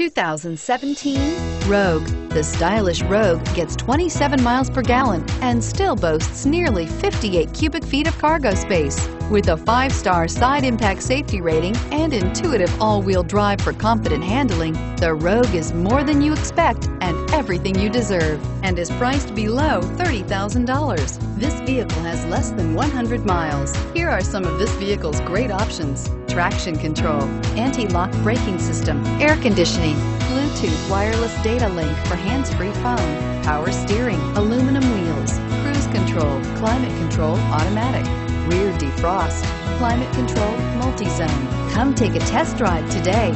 2017 Rogue. The stylish Rogue gets 27 miles per gallon and still boasts nearly 58 cubic feet of cargo space. With a five-star side impact safety rating and intuitive all-wheel drive for confident handling, the Rogue is more than you expect and everything you deserve and is priced below $30,000. This vehicle has less than 100 miles. Here are some of this vehicle's great options. Traction control, anti-lock braking system, air conditioning, Bluetooth wireless data link for hands-free phone, power steering, aluminum wheels, cruise control, climate control automatic, rear defrost, climate control multi-zone. Come take a test drive today.